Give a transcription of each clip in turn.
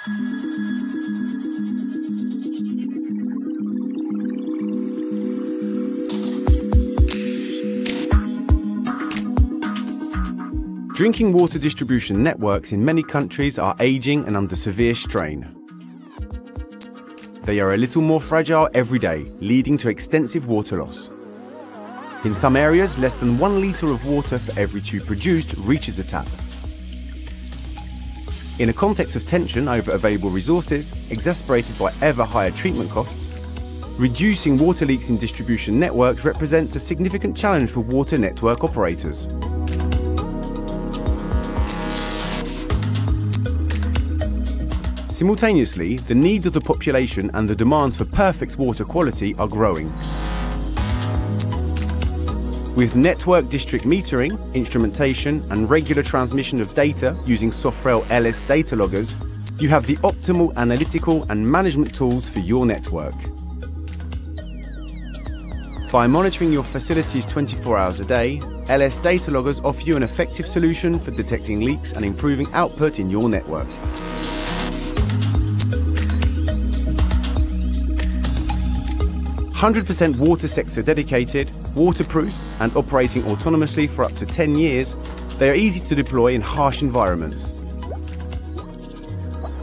Drinking water distribution networks in many countries are aging and under severe strain. They are a little more fragile every day, leading to extensive water loss. In some areas, less than one litre of water for every two produced reaches the tap. In a context of tension over available resources, exacerbated by ever higher treatment costs, reducing water leaks in distribution networks represents a significant challenge for water network operators. Simultaneously, the needs of the population and the demands for perfect water quality are growing. With network district metering, instrumentation and regular transmission of data using Sofrel LS data loggers, you have the optimal analytical and management tools for your network. By monitoring your facilities 24 hours a day, LS data loggers offer you an effective solution for detecting leaks and improving output in your network. 100% water sector dedicated, waterproof, and operating autonomously for up to 10 years, they are easy to deploy in harsh environments.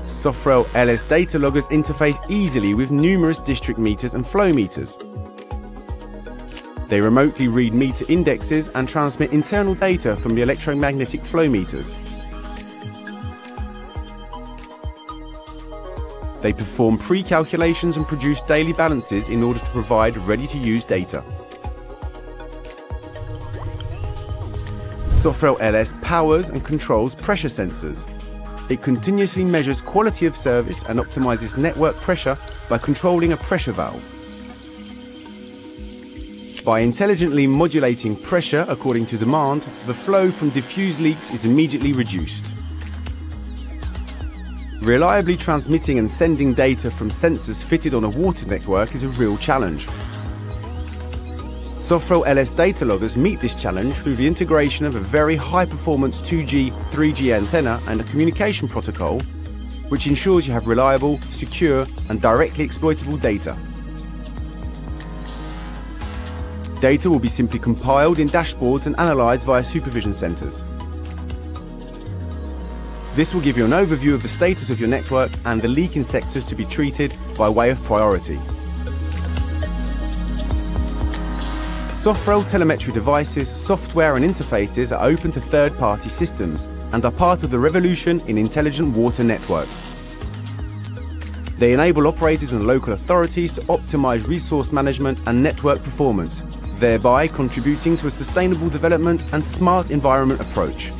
Sofrel LS data loggers interface easily with numerous district meters and flow meters. They remotely read meter indexes and transmit internal data from the electromagnetic flow meters. They perform pre-calculations and produce daily balances in order to provide ready-to-use data. Sofrel LS powers and controls pressure sensors. It continuously measures quality of service and optimizes network pressure by controlling a pressure valve. By intelligently modulating pressure according to demand, the flow from diffuse leaks is immediately reduced. Reliably transmitting and sending data from sensors fitted on a water network is a real challenge. Sofrel LS data loggers meet this challenge through the integration of a very high-performance 2G, 3G antenna and a communication protocol, which ensures you have reliable, secure and directly exploitable data. Data will be simply compiled in dashboards and analysed via supervision centres. This will give you an overview of the status of your network and the leaking sectors to be treated by way of priority. Sofrel telemetry devices, software and interfaces are open to third-party systems and are part of the revolution in intelligent water networks. They enable operators and local authorities to optimize resource management and network performance, thereby contributing to a sustainable development and smart environment approach.